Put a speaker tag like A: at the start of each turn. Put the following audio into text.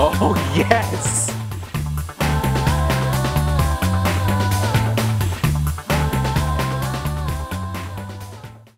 A: Oh, oh, yes!